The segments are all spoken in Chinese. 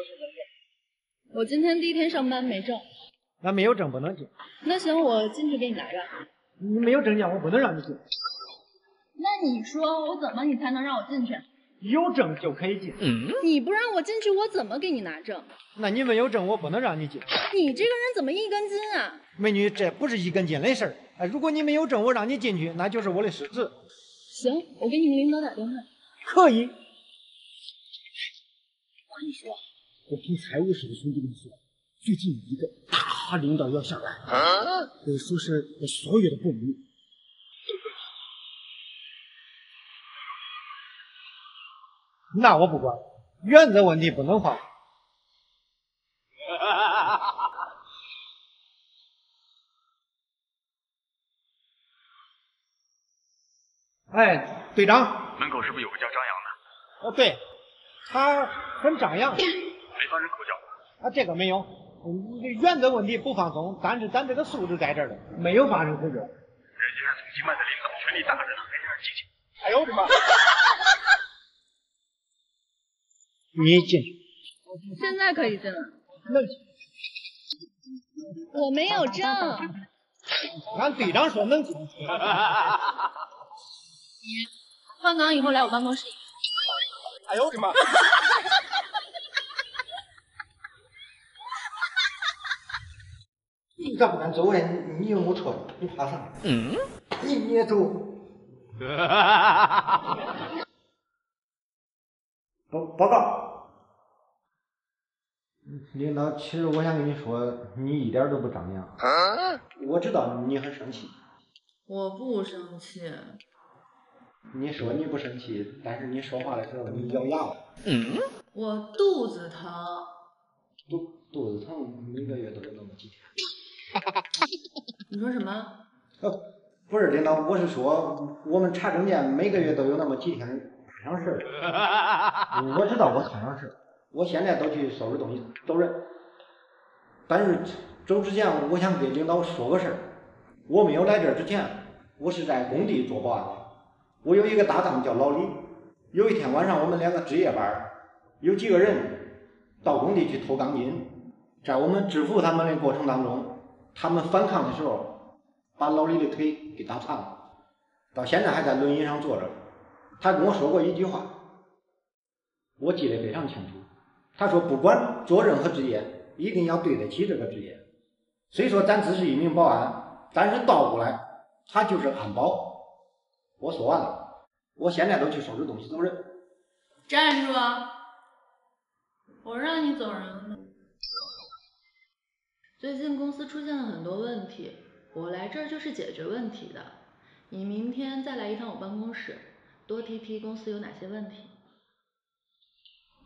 不是文件。我今天第一天上班没证。那没有证不能进。那行，我进去给你拿着。你没有证件，我不能让你进。那你说我怎么你才能让我进去？有证就可以进。嗯。你不让我进去，我怎么给你拿证？那你没有证，我不能让你进。你这个人怎么一根筋啊？美女，这不是一根筋的事儿。哎，如果你没有证，我让你进去，那就是我的失职。行，我给你们领导打电话。可以。我跟你说，我听财务室的兄弟们说，最近有一个大领导要下来，得说是所有的部门。那我不管，原则问题不能放。哎，队长，门口是不是有个叫张扬的？哦，对，他很张扬。没发生口角啊，这个没有。你这原则问题不放松，但是咱这个素质在这儿的，没有发生口角。人家是总经办的领导，权力大着呢，没让人进去。哎呦我的妈！你进去。现在可以进了。那我没有证。俺队长说能进。你换岗以后来我办公室。哎呦我的妈！你咋不敢走哎？你又没错，你怕啥？嗯。你你也走。报报告。领导，其实我想跟你说，你一点都不张扬。我知道你很生气。我不生气。你说你不生气，但是你说话的时候你咬牙了。嗯。我肚子疼。肚肚子疼，每个月都有那么几天。你说什么？呃，不是领导，我是说我们查证件每个月都有那么几天大上事儿。我知道我摊上事儿，我现在都去收拾东西走人。但是走之前，我想给领导说个事儿。我没有来这之前，我是在工地做保安的。我有一个搭档叫老李，有一天晚上我们两个值夜班，有几个人到工地去偷钢筋，在我们制服他们的过程当中，他们反抗的时候，把老李的腿给打残了，到现在还在轮椅上坐着。他跟我说过一句话，我记得非常清楚。他说不管做任何职业，一定要对得起这个职业。虽说咱只是一名保安，但是倒过来，他就是安保。我说完了，我现在都去收拾东西走人。站住！我让你走人了。最近公司出现了很多问题，我来这儿就是解决问题的。你明天再来一趟我办公室，多提提公司有哪些问题。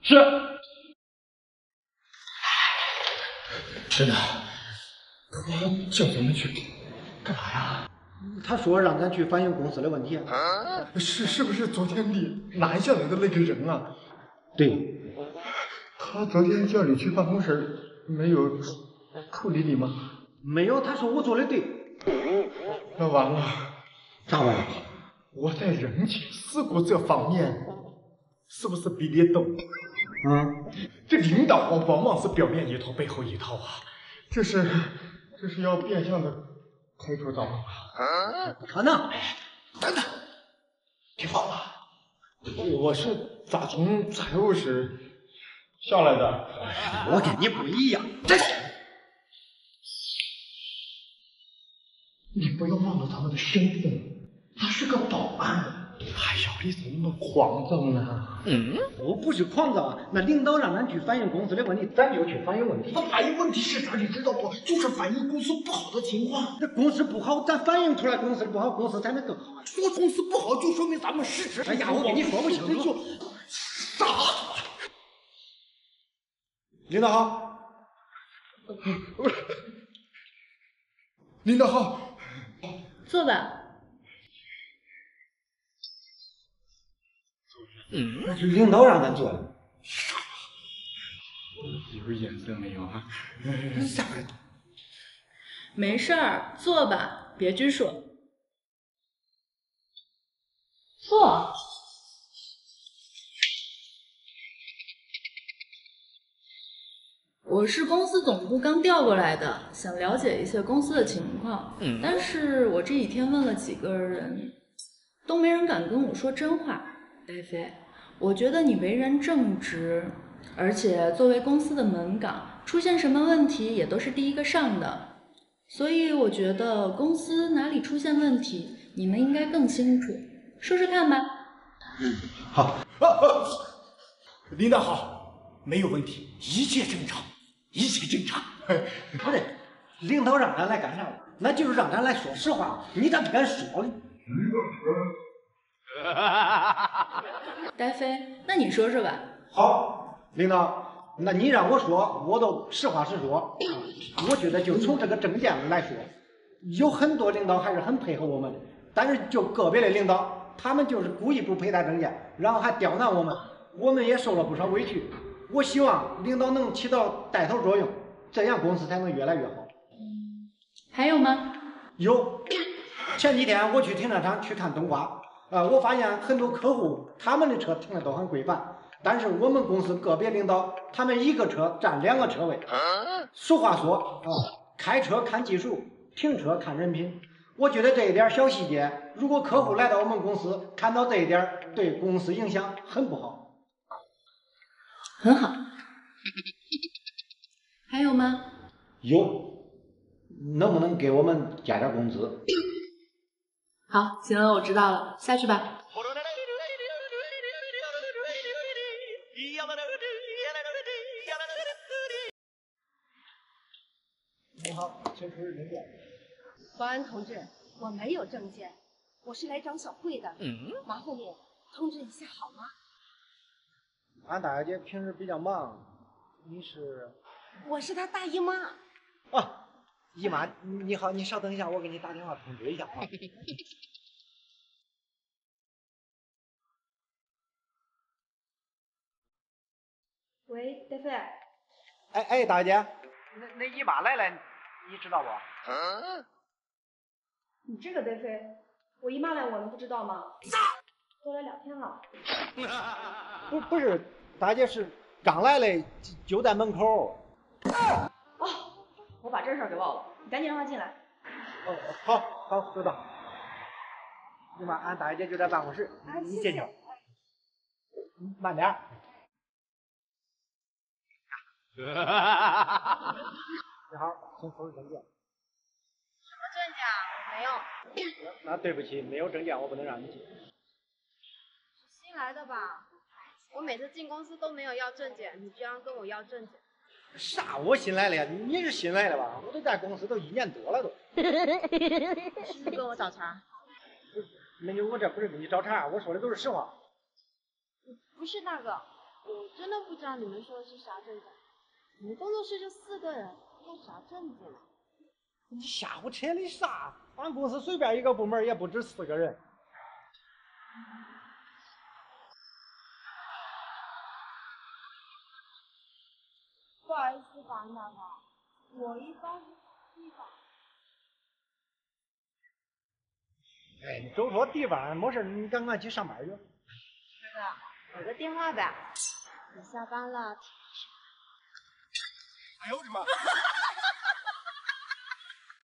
是。真的？他叫咱们去干啥呀？他说让咱去反映公司的问题，是是不是昨天你拦下来的那个人啊？对。他昨天叫你去办公室，没有处理你吗？没有，他说我做的对。那完了。咋完了？我在人情世故这方面，是不是比你懂？嗯。这领导啊，往往是表面一套，背后一套啊。这是，这是要变相的。开除咱们吧？不可能！等等，别慌了，我是咋从财务室下来的？我跟你不一样，站起来！你不要忘了咱们的身份，他是个保安。哎呀，你怎么那么狂躁呢？嗯，我不是狂躁啊，那领导让咱去反映公司的问题，咱就去反映问题。那反映问题是啥？你知道不？就是反映公司不好的情况。那公司不好，咱反映出来公司不好，公司才能更好。说公司不好，就说明咱们失职。哎呀，我跟你说不清楚。傻。领导好。领导好。坐吧。那是领导让咱坐的。有眼色没有啊？下来。没事儿，坐吧，别拘束。坐。我是公司总部刚调过来的，想了解一些公司的情况。嗯，但是我这几天问了几个人，都没人敢跟我说真话。戴飞，我觉得你为人正直，而且作为公司的门岗，出现什么问题也都是第一个上的。所以我觉得公司哪里出现问题，你们应该更清楚。说说看吧。嗯，好。领导好，没有问题，一切正常，一切正常。不对，领导让咱来干啥？那就是让咱来说实话，你咋不敢说呢？戴飞，那你说说吧。好，领导，那你让我说，我都实话实说。我觉得就从这个证件来说，有很多领导还是很配合我们的，但是就个别的领导，他们就是故意不佩戴证件，然后还刁难我们，我们也受了不少委屈。我希望领导能起到带头作用，这样公司才能越来越好。还有吗？有，前几天我去停车场去看冬瓜。啊，我发现很多客户他们的车停的都很规范，但是我们公司个别领导他们一个车占两个车位。俗话说啊，开车看技术，停车看人品。我觉得这一点小细节，如果客户来到我们公司看到这一点，对公司影响很不好。很好。还有吗？有，能不能给我们加点工资？好，行了，我知道了，下去吧。你好，请出示证件。保安同志，我没有证件，我是来找小慧的。嗯。麻烦你通知一下好吗？俺大姐平时比较忙，你是？我是她大姨妈。啊。姨妈，你好，你稍等一下，我给你打电话通知一下啊。喂，戴飞。哎哎，大姐，那那姨妈来了，你知道不？嗯。你这个戴飞，我姨妈来我能不知道吗？都来两天了。不不是，大姐是刚来的，就在门口。哦。我把这事儿给忘了，你赶紧让他进来。哦，好，好，收到。姨妈，俺大姐就在办公室，你进去。慢点。你好，请出示证件。什么证件？我没有。那对不起，没有证件，我不能让你进。是新来的吧？我每次进公司都没有要证件，你居然跟我要证件。啥？我新来的呀？你是新来的吧？我都在公司都一年多了都。是不是跟我找茬？美女，我这不是跟你找茬，我说的都是实话。不是那个，我真的不知道你们说的是啥证件。你们工作室就四个人，要啥证件？你瞎胡扯的啥？俺公司随便一个部门也不止四个人。不好意思，保安大哥，我一般地板。哎，你走错地板，没事，你赶快去上班去。哥哥，有个电话呗。你下班了。哎呦我的妈！